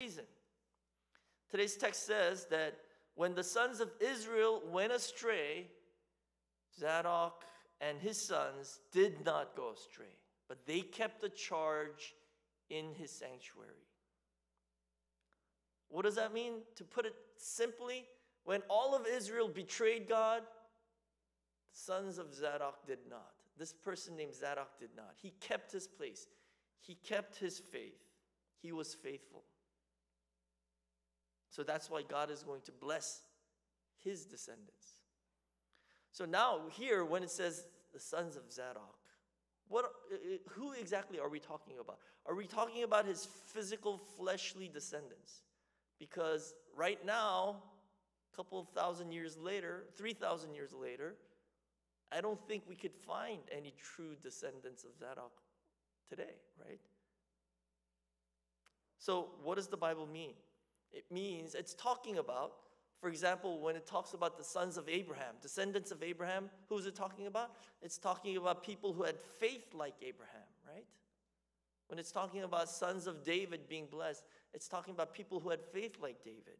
reason. Today's text says that when the sons of Israel went astray, Zadok and his sons did not go astray, but they kept the charge in his sanctuary. What does that mean? To put it simply, when all of Israel betrayed God, the sons of Zadok did not. This person named Zadok did not. He kept his place, he kept his faith, he was faithful. So that's why God is going to bless his descendants. So now, here, when it says the sons of Zadok, what, uh, who exactly are we talking about? Are we talking about his physical, fleshly descendants? Because right now, a couple of thousand years later, 3,000 years later, I don't think we could find any true descendants of Zadok today, right? So, what does the Bible mean? It means it's talking about, for example, when it talks about the sons of Abraham, descendants of Abraham, who's it talking about? It's talking about people who had faith like Abraham, right? When it's talking about sons of David being blessed, it's talking about people who had faith like David.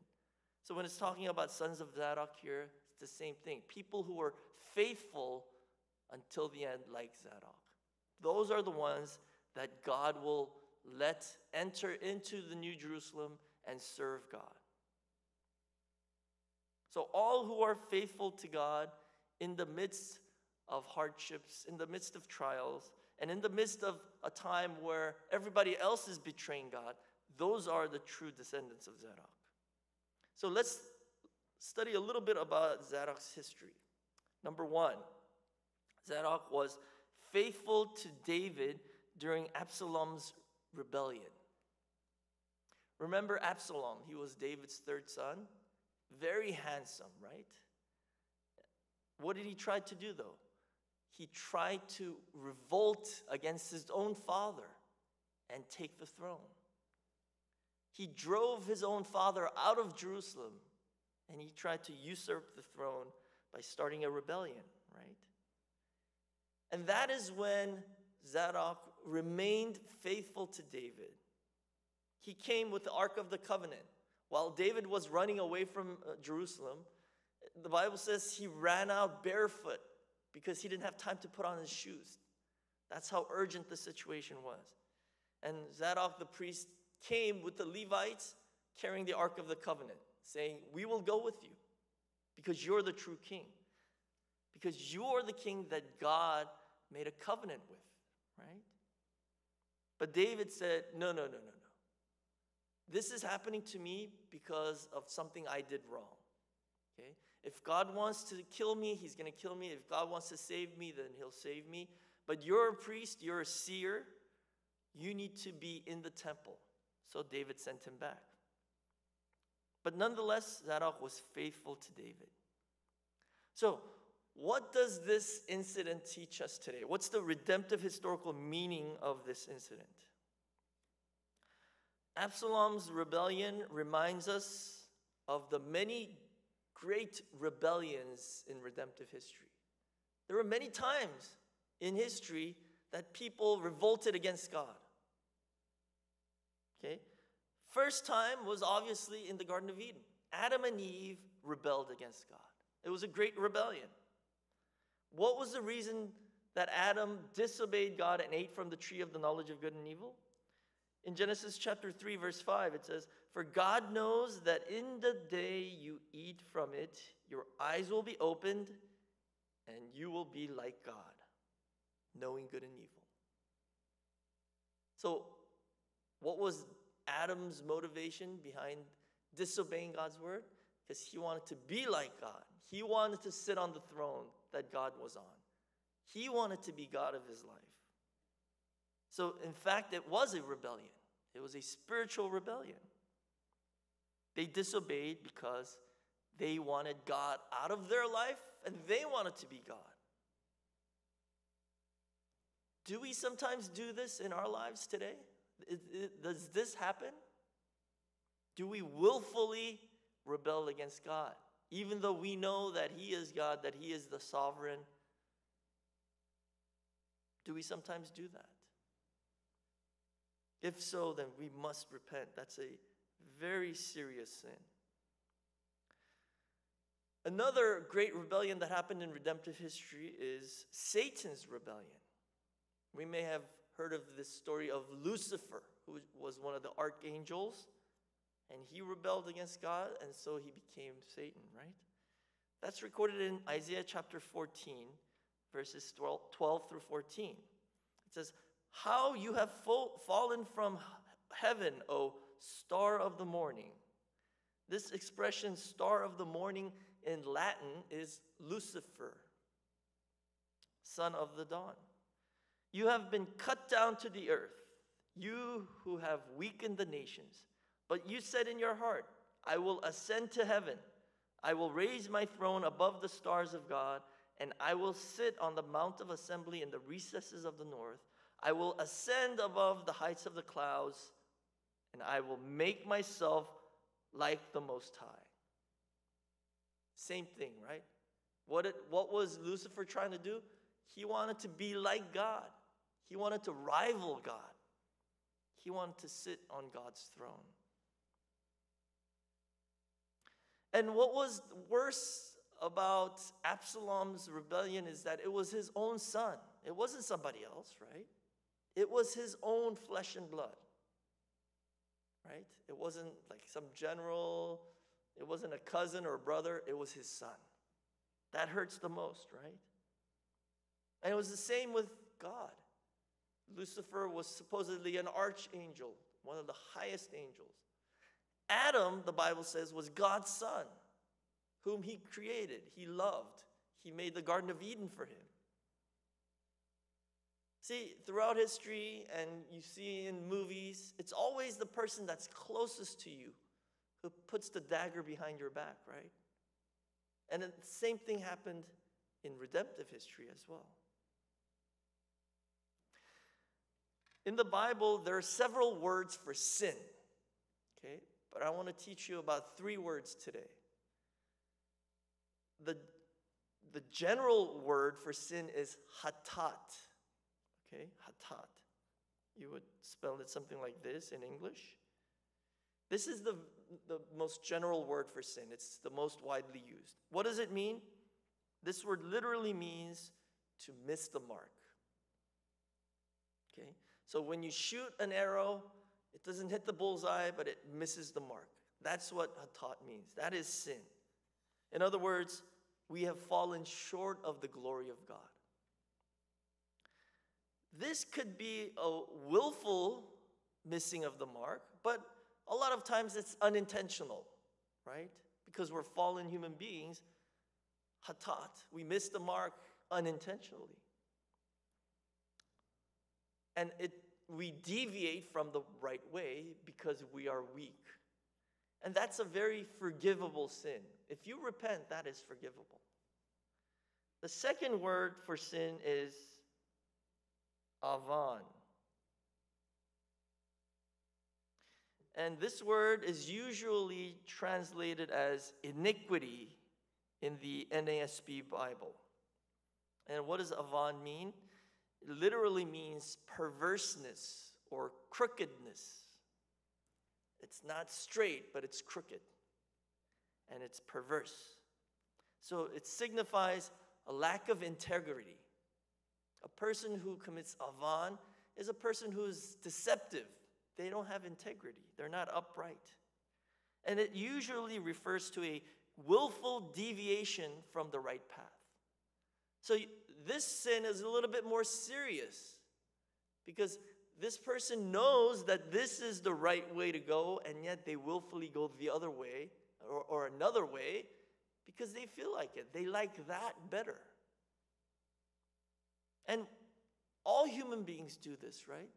So when it's talking about sons of Zadok here, it's the same thing. People who were faithful until the end, like Zadok. Those are the ones that God will let enter into the New Jerusalem and serve God. So, all who are faithful to God in the midst of hardships, in the midst of trials, and in the midst of a time where everybody else is betraying God, those are the true descendants of Zadok. So, let's study a little bit about Zadok's history. Number one, Zadok was faithful to David during Absalom's rebellion. Remember Absalom, he was David's third son. Very handsome, right? What did he try to do though? He tried to revolt against his own father and take the throne. He drove his own father out of Jerusalem and he tried to usurp the throne by starting a rebellion, right? And that is when Zadok remained faithful to David. He came with the Ark of the Covenant. While David was running away from uh, Jerusalem, the Bible says he ran out barefoot because he didn't have time to put on his shoes. That's how urgent the situation was. And Zadok the priest came with the Levites carrying the Ark of the Covenant, saying, We will go with you because you're the true king. Because you're the king that God made a covenant with, right? But David said, No, no, no, no, no. This is happening to me because of something I did wrong. Okay? If God wants to kill me, he's going to kill me. If God wants to save me, then he'll save me. But you're a priest, you're a seer. You need to be in the temple. So David sent him back. But nonetheless, Zadok was faithful to David. So, what does this incident teach us today? What's the redemptive historical meaning of this incident? Absalom's rebellion reminds us of the many great rebellions in redemptive history. There were many times in history that people revolted against God. Okay? First time was obviously in the Garden of Eden. Adam and Eve rebelled against God. It was a great rebellion. What was the reason that Adam disobeyed God and ate from the tree of the knowledge of good and evil? In Genesis chapter 3, verse 5, it says, For God knows that in the day you eat from it, your eyes will be opened, and you will be like God, knowing good and evil. So, what was Adam's motivation behind disobeying God's word? Because he wanted to be like God. He wanted to sit on the throne that God was on. He wanted to be God of his life. So, in fact, it was a rebellion. It was a spiritual rebellion. They disobeyed because they wanted God out of their life and they wanted to be God. Do we sometimes do this in our lives today? Does this happen? Do we willfully rebel against God, even though we know that He is God, that He is the sovereign? Do we sometimes do that? If so, then we must repent. That's a very serious sin. Another great rebellion that happened in redemptive history is Satan's rebellion. We may have heard of this story of Lucifer, who was one of the archangels, and he rebelled against God, and so he became Satan, right? That's recorded in Isaiah chapter 14, verses 12 through 14. It says, How you have fallen from heaven, O star of the morning. This expression, star of the morning, in Latin is Lucifer, son of the dawn. You have been cut down to the earth, you who have weakened the nations. But you said in your heart, I will ascend to heaven. I will raise my throne above the stars of God, and I will sit on the mount of assembly in the recesses of the north. I will ascend above the heights of the clouds, and I will make myself like the Most High. Same thing, right? What, it, what was Lucifer trying to do? He wanted to be like God, he wanted to rival God, he wanted to sit on God's throne. And what was worse about Absalom's rebellion is that it was his own son. It wasn't somebody else, right? It was his own flesh and blood. Right? It wasn't like some general, it wasn't a cousin or a brother, it was his son. That hurts the most, right? And it was the same with God. Lucifer was supposedly an archangel, one of the highest angels. Adam, the Bible says, was God's son, whom he created, he loved. He made the Garden of Eden for him. See, throughout history, and you see in movies, it's always the person that's closest to you who puts the dagger behind your back, right? And the same thing happened in redemptive history as well. In the Bible, there are several words for sin. Okay? but I want to teach you about three words today. The, the general word for sin is hatat. Okay, hatat. You would spell it something like this in English. This is the, the most general word for sin, it's the most widely used. What does it mean? This word literally means to miss the mark. Okay, so when you shoot an arrow, it doesn't hit the bullseye, but it misses the mark. That's what hatat means. That is sin. In other words, we have fallen short of the glory of God. This could be a willful missing of the mark, but a lot of times it's unintentional, right? Because we're fallen human beings. Hatat, we miss the mark unintentionally. And it we deviate from the right way because we are weak. And that's a very forgivable sin. If you repent, that is forgivable. The second word for sin is avan. And this word is usually translated as iniquity in the NASB Bible. And what does avan mean? It literally means perverseness or crookedness. It's not straight, but it's crooked. And it's perverse. So it signifies a lack of integrity. A person who commits avan is a person who is deceptive. They don't have integrity, they're not upright. And it usually refers to a willful deviation from the right path. So this sin is a little bit more serious because this person knows that this is the right way to go, and yet they willfully go the other way or, or another way because they feel like it. They like that better. And all human beings do this, right?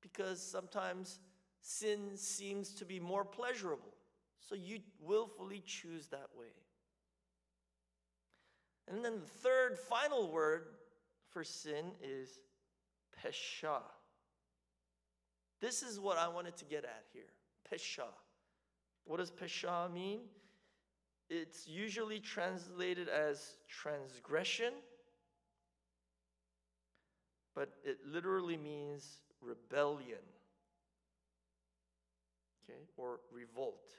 Because sometimes sin seems to be more pleasurable. So you willfully choose that way. And then the third, final word for sin is pesha. This is what I wanted to get at here. Pesha. What does pesha mean? It's usually translated as transgression, but it literally means rebellion. okay, or revolt.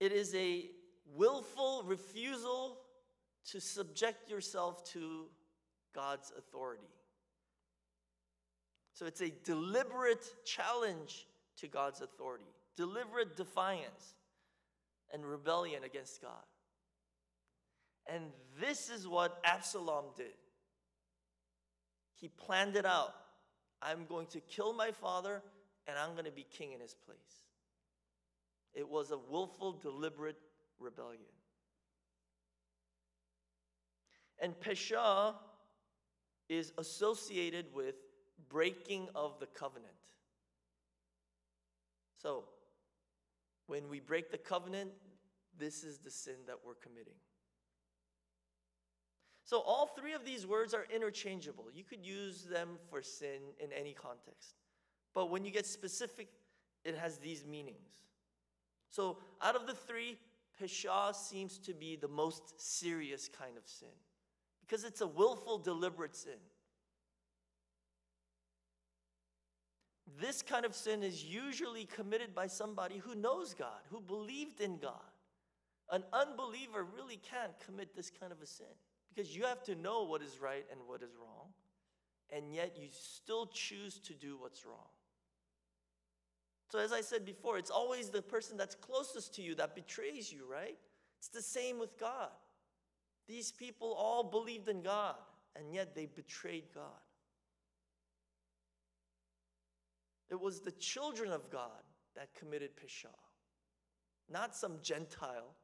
It is a willful refusal to subject yourself to God's authority. So it's a deliberate challenge to God's authority, deliberate defiance and rebellion against God. And this is what Absalom did. He planned it out. I'm going to kill my father and I'm going to be king in his place. It was a willful, deliberate rebellion. And Pesha is associated with breaking of the covenant. So, when we break the covenant, this is the sin that we're committing. So, all three of these words are interchangeable. You could use them for sin in any context. But when you get specific, it has these meanings. So, out of the three, Pesha seems to be the most serious kind of sin because it's a willful, deliberate sin. This kind of sin is usually committed by somebody who knows God, who believed in God. An unbeliever really can't commit this kind of a sin because you have to know what is right and what is wrong, and yet you still choose to do what's wrong. So, as I said before, it's always the person that's closest to you that betrays you, right? It's the same with God. These people all believed in God, and yet they betrayed God. It was the children of God that committed Pesha, not some Gentile.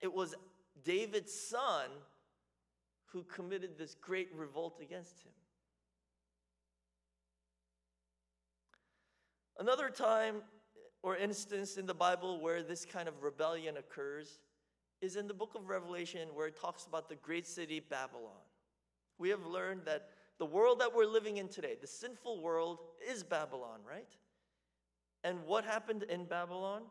It was David's son who committed this great revolt against him. Another time or instance in the Bible where this kind of rebellion occurs is in the book of Revelation where it talks about the great city Babylon. We have learned that the world that we're living in today, the sinful world, is Babylon, right? And what happened in Babylon?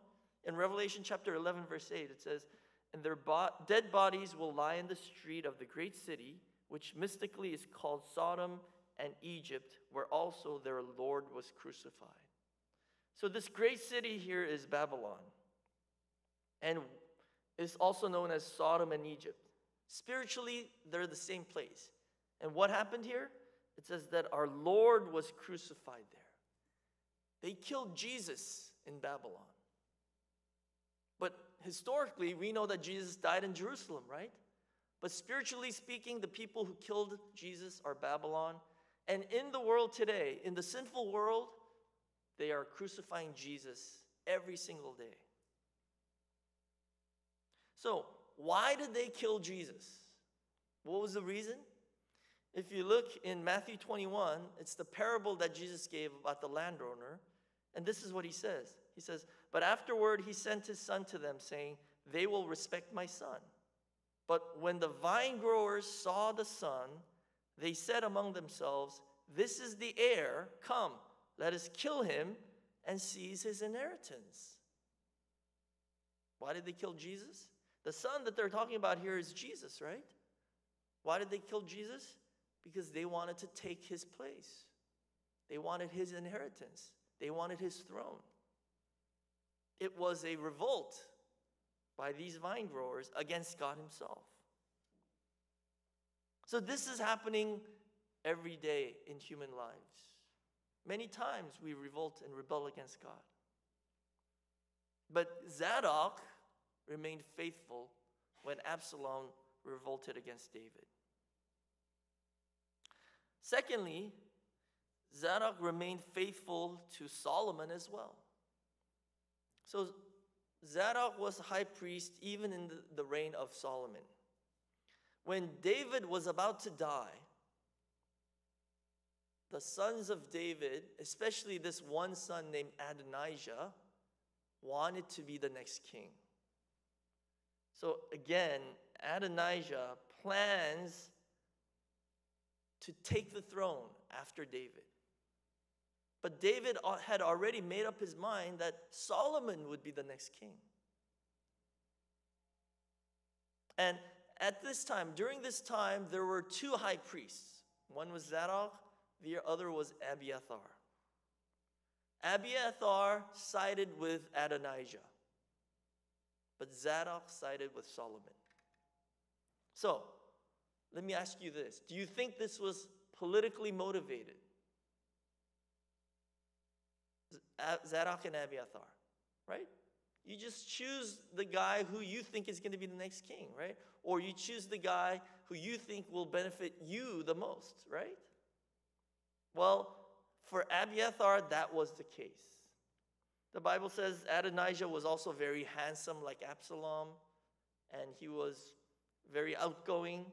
In Revelation chapter 11, verse 8, it says, And their bo- dead bodies will lie in the street of the great city, which mystically is called Sodom and Egypt, where also their Lord was crucified. So, this great city here is Babylon, and is also known as Sodom and Egypt. Spiritually, they're the same place. And what happened here? It says that our Lord was crucified there. They killed Jesus in Babylon. Historically, we know that Jesus died in Jerusalem, right? But spiritually speaking, the people who killed Jesus are Babylon. And in the world today, in the sinful world, they are crucifying Jesus every single day. So, why did they kill Jesus? What was the reason? If you look in Matthew 21, it's the parable that Jesus gave about the landowner. And this is what he says He says, But afterward he sent his son to them, saying, They will respect my son. But when the vine growers saw the son, they said among themselves, This is the heir. Come, let us kill him and seize his inheritance. Why did they kill Jesus? The son that they're talking about here is Jesus, right? Why did they kill Jesus? Because they wanted to take his place. They wanted his inheritance. They wanted his throne. It was a revolt by these vine growers against God himself. So, this is happening every day in human lives. Many times we revolt and rebel against God. But Zadok remained faithful when Absalom revolted against David. Secondly, Zadok remained faithful to Solomon as well. So Zadok was high priest even in the, reign of Solomon. When David was about to die, the sons of David, especially this one son named Adonijah, wanted to be the next king. So again, Adonijah plans to take the throne after David. But David had already made up his mind that Solomon would be the next king. And at this time, during this time, there were two high priests. One was Zadok, the other was Abiathar. Abiathar sided with Adonijah, but Zadok sided with Solomon. So, let me ask you this Do you think this was politically motivated? Zadok and Abiathar, right? You just choose the guy who you think is going to be the next king, right? Or you choose the guy who you think will benefit you the most, right? Well, for Abiathar, that was the case. The Bible says Adonijah was also very handsome, like Absalom, and he was very outgoing.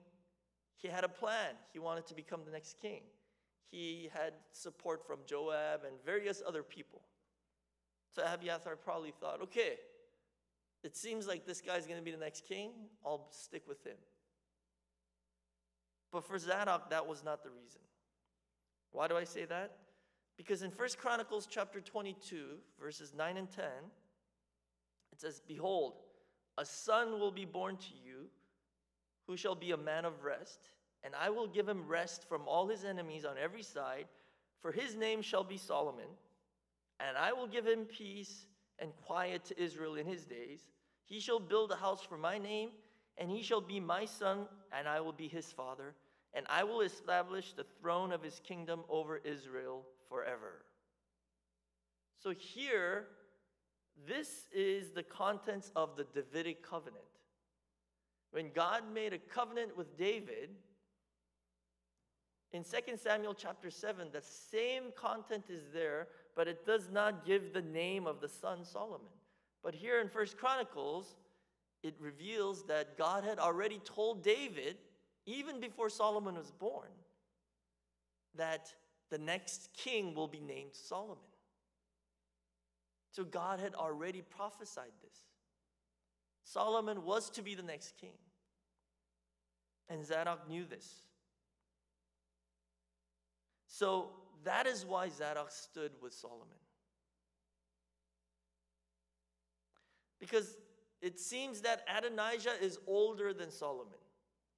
He had a plan. He wanted to become the next king. He had support from Joab and various other people. So Abiathar probably thought, okay, it seems like this guy's going to be the next king. I'll stick with him. But for Zadok, that was not the reason. Why do I say that? Because in 1 Chronicles chapter 22, verses 9 and 10, it says, Behold, a son will be born to you who shall be a man of rest, and I will give him rest from all his enemies on every side, for his name shall be Solomon and I will give him peace and quiet to Israel in his days. He shall build a house for my name, and he shall be my son, and I will be his father. And I will establish the throne of his kingdom over Israel forever. So here, this is the contents of the Davidic covenant. When God made a covenant with David, in 2 Samuel chapter 7, the same content is there, but it does not give the name of the son Solomon. But here in First Chronicles, it reveals that God had already told David, even before Solomon was born, that the next king will be named Solomon. So God had already prophesied this. Solomon was to be the next king. And Zadok knew this. So that is why Zadok stood with Solomon. Because it seems that Adonijah is older than Solomon.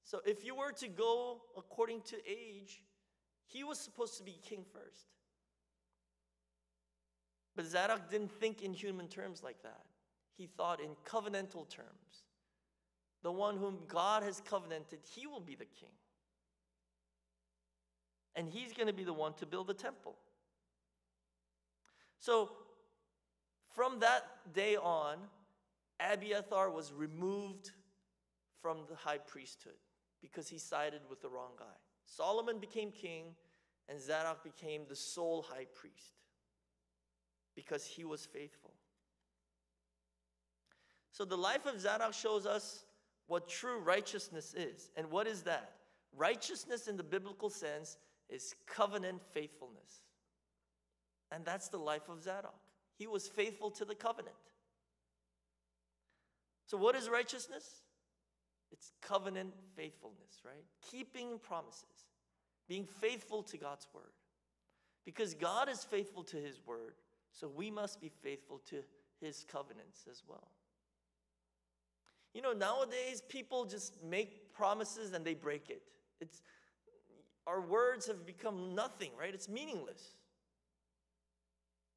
So if you were to go according to age, he was supposed to be king first. But Zadok didn't think in human terms like that. He thought in covenantal terms. The one whom God has covenanted, he will be the king and he's going to be the one to build the temple. So, from that day on, Abiathar was removed from the high priesthood because he sided with the wrong guy. Solomon became king, and Zadok became the sole high priest because he was faithful. So, the life of Zadok shows us what true righteousness is. And what is that? Righteousness in the biblical sense is covenant faithfulness. And that's the life of Zadok. He was faithful to the covenant. So, what is righteousness? It's covenant faithfulness, right? Keeping promises, being faithful to God's word. Because God is faithful to his word, so we must be faithful to his covenants as well. You know, nowadays people just make promises and they break it. It's our words have become nothing, right? It's meaningless.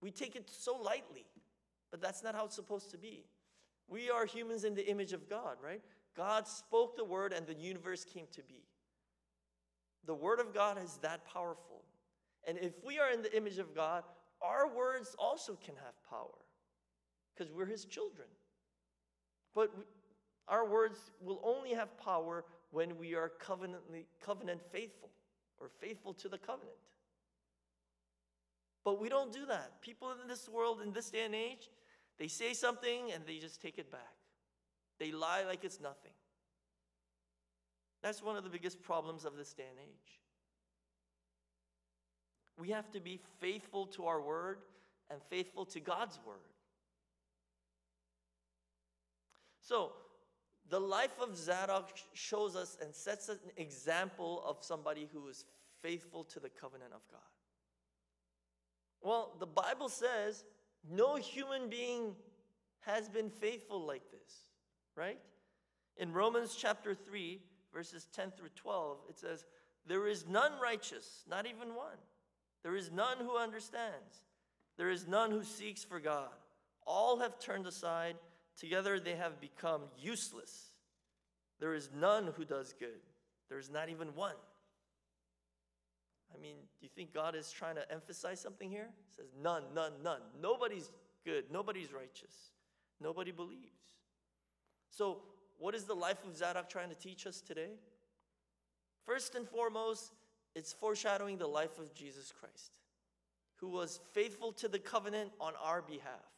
We take it so lightly, but that's not how it's supposed to be. We are humans in the image of God, right? God spoke the word and the universe came to be. The word of God is that powerful. And if we are in the image of God, our words also can have power because we're his children. But we, our words will only have power when we are covenantly, covenant faithful or faithful to the covenant. But we don't do that. People in this world, in this day and age, they say something and they just take it back. They lie like it's nothing. That's one of the biggest problems of this day and age. We have to be faithful to our word and faithful to God's word. So, the life of Zadok shows us and sets an example of somebody who is faithful to the covenant of God. Well, the Bible says no human being has been faithful like this, right? In Romans chapter 3, verses 10 through 12, it says, There is none righteous, not even one. There is none who understands. There is none who seeks for God. All have turned aside. Together they have become useless. There is none who does good. There is not even one. I mean, do you think God is trying to emphasize something here? He says, none, none, none. Nobody's good. Nobody's righteous. Nobody believes. So, what is the life of Zadok trying to teach us today? First and foremost, it's foreshadowing the life of Jesus Christ, who was faithful to the covenant on our behalf.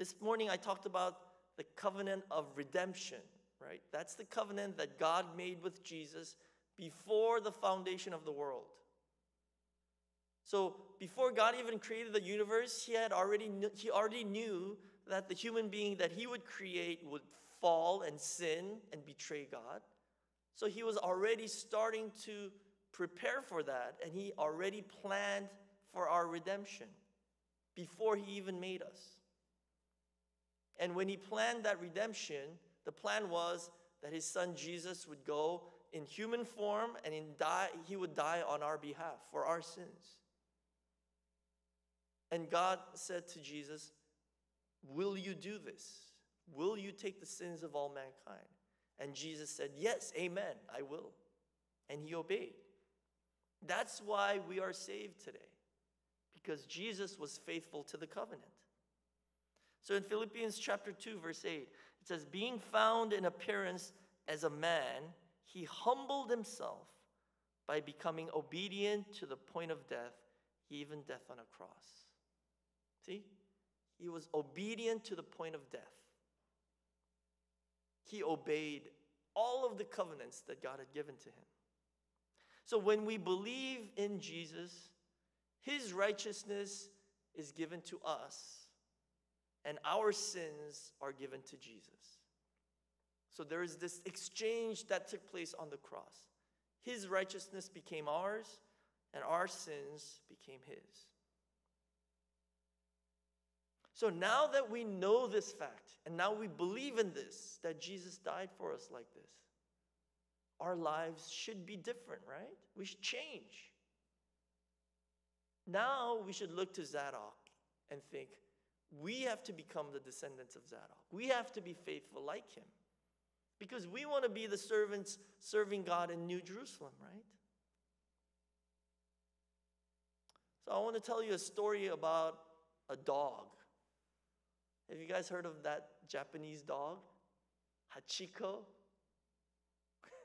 This morning I talked about the covenant of redemption, right? That's the covenant that God made with Jesus before the foundation of the world. So before God even created the universe, he had already he already knew that the human being that he would create would fall and sin and betray God. So he was already starting to prepare for that and he already planned for our redemption before he even made us. And when he planned that redemption, the plan was that his son Jesus would go in human form and in die, he would die on our behalf for our sins. And God said to Jesus, Will you do this? Will you take the sins of all mankind? And Jesus said, Yes, amen, I will. And he obeyed. That's why we are saved today, because Jesus was faithful to the covenant. So in Philippians chapter 2, verse 8, it says, Being found in appearance as a man, he humbled himself by becoming obedient to the point of death, even death on a cross. See? He was obedient to the point of death. He obeyed all of the covenants that God had given to him. So when we believe in Jesus, his righteousness is given to us, and our sins are given to Jesus. So there is this exchange that took place on the cross. His righteousness became ours, and our sins became his. So now that we know this fact, and now we believe in this, that Jesus died for us like this, our lives should be different, right? We should change. Now we should look to Zadok and think, we have to become the descendants of Zadok. We have to be faithful like him. Because we want to be the servants serving God in New Jerusalem, right? So I want to tell you a story about a dog. Have you guys heard of that Japanese dog? Hachiko?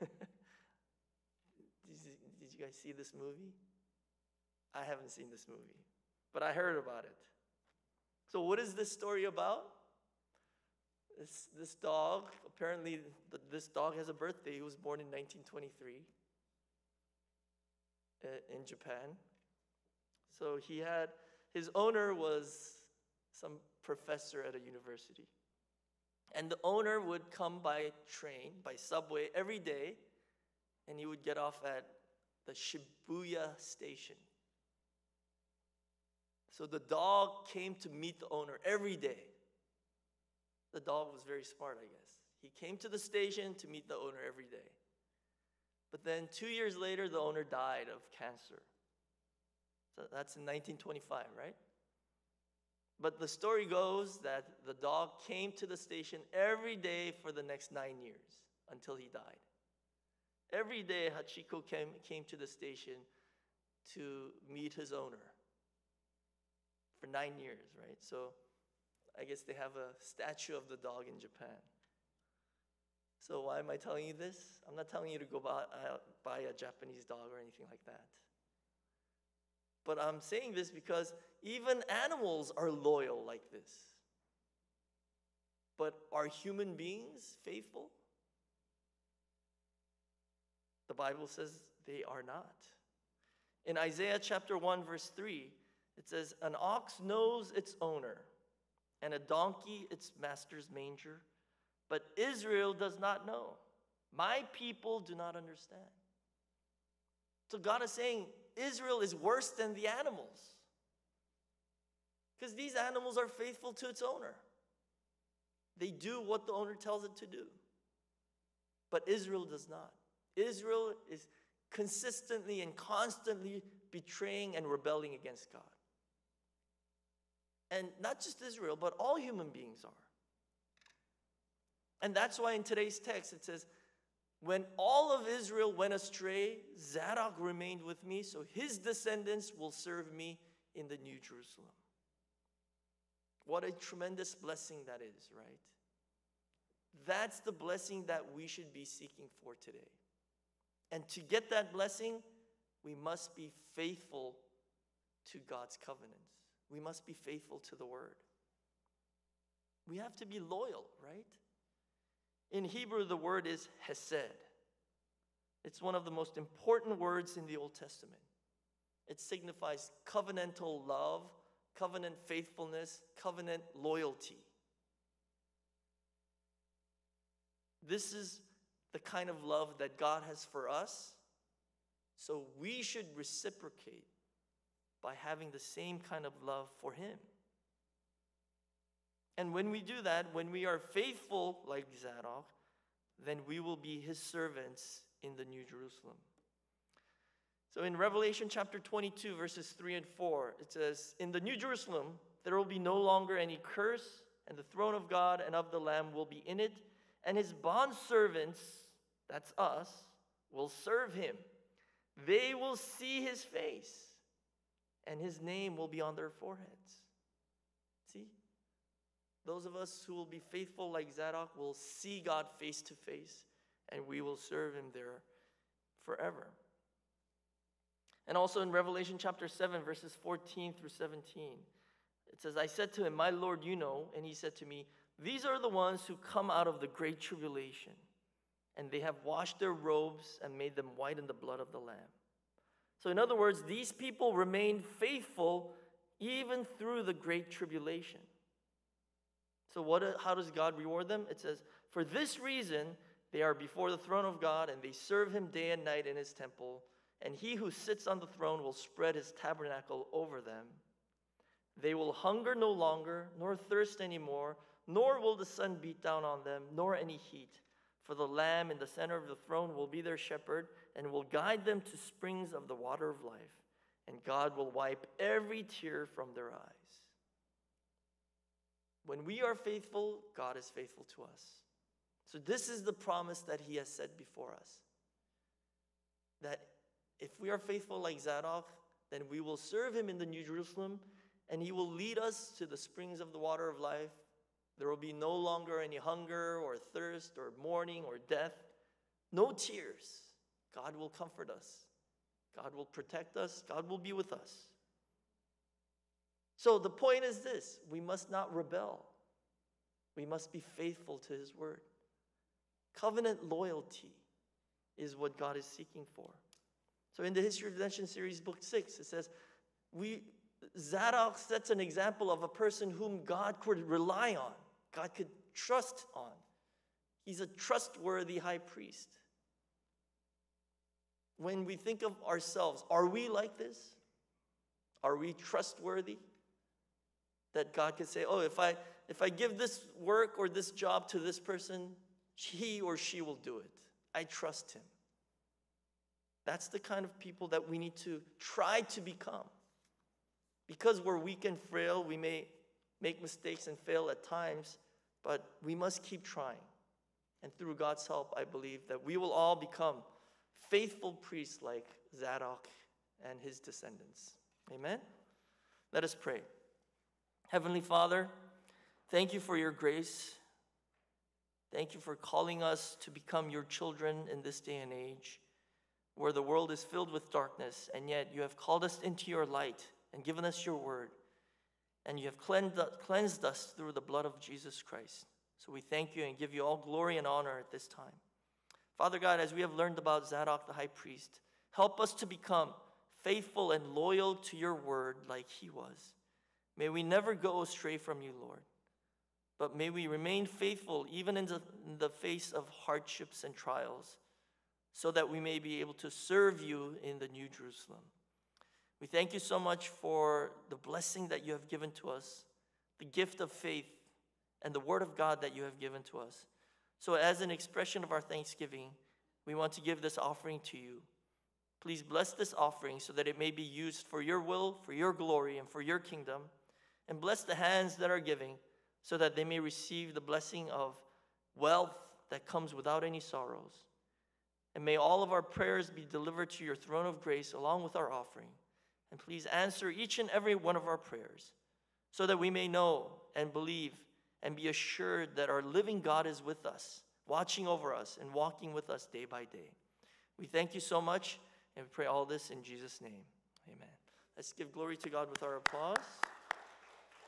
did, you guys see this movie? I haven't seen this movie, but I heard about it. So, what is this story about? This, this dog, apparently, this dog has a birthday. He was born in 1923 uh, in Japan. So, he had, his owner was some professor at a university. And the owner would come by train, by subway every day, and he would get off at the Shibuya station. So the dog came to meet the owner every day. The dog was very smart, I guess. He came to the station to meet the owner every day. But then two years later, the owner died of cancer. So that's in 1925, right? But the story goes that the dog came to the station every day for the next nine years until he died. Every day, Hachiko came, came to the station to meet his owner for nine years, right? So I guess they have a statue of the dog in Japan. So why am I telling you this? I'm not telling you to go buy, uh, buy a Japanese dog or anything like that. But I'm saying this because even animals are loyal like this. But are human beings faithful? The Bible says they are not. In Isaiah chapter 1, verse 3, it says, An ox knows its owner, and a donkey its master's manger, but Israel does not know. My people do not understand. So God is saying, Israel is worse than the animals. Because these animals are faithful to its owner. They do what the owner tells it to do. But Israel does not. Israel is consistently and constantly betraying and rebelling against God. And not just Israel, but all human beings are. And that's why in today's text it says, When all of Israel went astray, Zadok remained with me, so his descendants will serve me in the New Jerusalem. What a tremendous blessing that is, right? That's the blessing that we should be seeking for today. And to get that blessing, we must be faithful to God's covenants. We must be faithful to the word. We have to be loyal, right? In Hebrew, the word is hesed. It's one of the most important words in the Old Testament. It signifies covenantal love, covenant faithfulness, covenant loyalty. This is the kind of love that God has for us, so we should reciprocate by having the same kind of love for Him. And when we do that, when we are faithful like Zadok, then we will be His servants in the New Jerusalem. So in Revelation chapter 22, verses 3 and 4, it says, In the New Jerusalem, there will be no longer any curse, and the throne of God and of the Lamb will be in it, and his bondservants, that's us, will serve him. They will see his face, and his name will be on their foreheads. See? Those of us who will be faithful like Zadok will see God face to face, and we will serve him there forever. And also in Revelation chapter 7, verses 14 through 17, it says, I said to him, My Lord, you know. And he said to me, These are the ones who come out of the great tribulation, and they have washed their robes and made them white in the blood of the Lamb. So, in other words, these people remained faithful even through the great tribulation. So, what, uh, how does God reward them? It says, For this reason, they are before the throne of God, and they serve him day and night in his temple and he who sits on the throne will spread his tabernacle over them. They will hunger no longer, nor thirst any more, nor will the sun beat down on them, nor any heat. For the Lamb in the center of the throne will be their shepherd and will guide them to springs of the water of life, and God will wipe every tear from their eyes. When we are faithful, God is faithful to us. So, this is the promise that He has said before us that if we are faithful like Zadok, then we will serve him in the New Jerusalem, and he will lead us to the springs of the water of life. There will be no longer any hunger or thirst or mourning or death, no tears. God will comfort us, God will protect us, God will be with us. So the point is this we must not rebel, we must be faithful to his word. Covenant loyalty is what God is seeking for. So in the History of Redemption series, book six, it says, we, Zadok sets an example of a person whom God could rely on, God could trust on. He's a trustworthy high priest. When we think of ourselves, are we like this? Are we trustworthy? That God could say, oh, if I if I give this work or this job to this person, he or she will do it. I trust him. That's the kind of people that we need to try to become. Because we're weak and frail, we may make mistakes and fail at times, but we must keep trying. And through God's help, I believe that we will all become faithful priests like Zadok and his descendants. Amen? Let us pray. Heavenly Father, thank you for your grace. Thank you for calling us to become your children in this day and age where the world is filled with darkness, and yet you have called us into your light and given us your word, and you have cleansed us through the blood of Jesus Christ. So we thank you and give you all glory and honor at this time. Father God, as we have learned about Zadok the high priest, help us to become faithful and loyal to your word like he was. May we never go astray from you, Lord, but may we remain faithful even in the, in the face of hardships and trials so that we may be able to serve you in the New Jerusalem. We thank you so much for the blessing that you have given to us, the gift of faith, and the word of God that you have given to us. So, as an expression of our thanksgiving, we want to give this offering to you. Please bless this offering so that it may be used for your will, for your glory, and for your kingdom. and bless the hands that are giving, so that they may receive the blessing of wealth that comes without any sorrows. And may all of our prayers be delivered to your throne of grace along with our offering. And please answer each and every one of our prayers so that we may know and believe and be assured that our living God is with us, watching over us, and walking with us day by day. We thank you so much, and we pray all this in Jesus' name. Amen. Let's give glory to God with our applause.